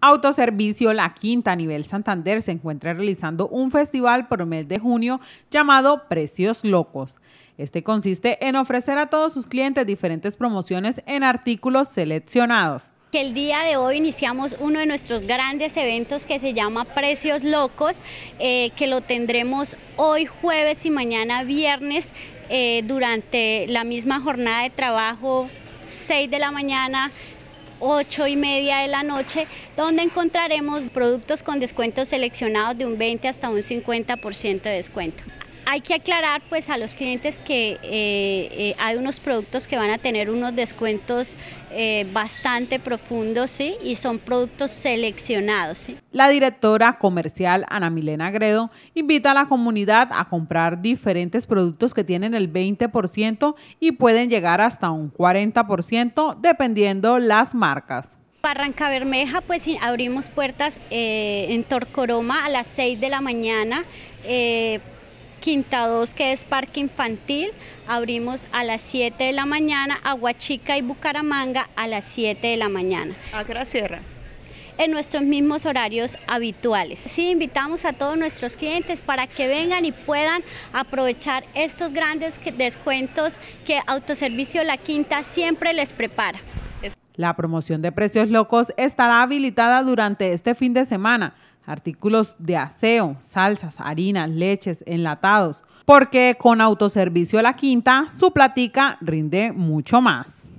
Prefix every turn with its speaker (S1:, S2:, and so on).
S1: Autoservicio La Quinta a nivel Santander se encuentra realizando un festival por el mes de junio llamado Precios Locos. Este consiste en ofrecer a todos sus clientes diferentes promociones en artículos seleccionados
S2: el día de hoy iniciamos uno de nuestros grandes eventos que se llama Precios Locos, eh, que lo tendremos hoy jueves y mañana viernes eh, durante la misma jornada de trabajo, 6 de la mañana, 8 y media de la noche, donde encontraremos productos con descuentos seleccionados de un 20 hasta un 50% de descuento hay que aclarar pues a los clientes que eh, eh, hay unos productos que van a tener unos descuentos eh, bastante profundos ¿sí? y son productos seleccionados.
S1: La directora comercial Ana Milena Gredo invita a la comunidad a comprar diferentes productos que tienen el 20% y pueden llegar hasta un 40% dependiendo las marcas.
S2: Barranca Bermeja, pues abrimos puertas en Torcoroma a las 6 de la mañana. Quinta 2, que es parque infantil, abrimos a las 7 de la mañana, Aguachica y Bucaramanga a las 7 de la mañana.
S3: ¿A qué hora cierra?
S2: En nuestros mismos horarios habituales. Sí, invitamos a todos nuestros clientes para que vengan y puedan aprovechar estos grandes descuentos que Autoservicio La Quinta siempre les prepara.
S1: La promoción de precios locos estará habilitada durante este fin de semana artículos de aseo, salsas, harinas, leches, enlatados, porque con autoservicio la quinta su platica rinde mucho más.